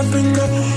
I think I